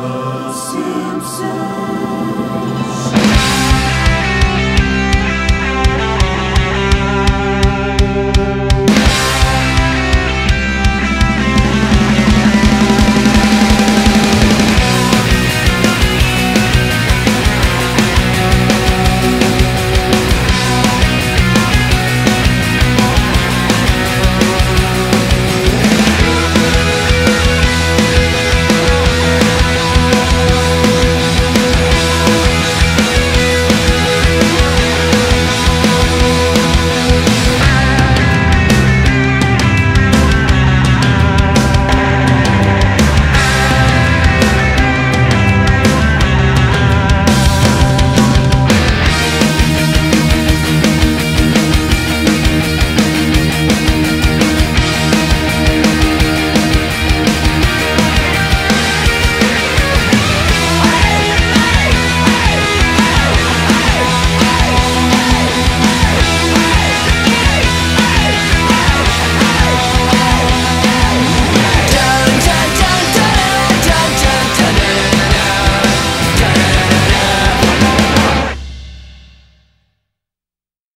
The Simpsons.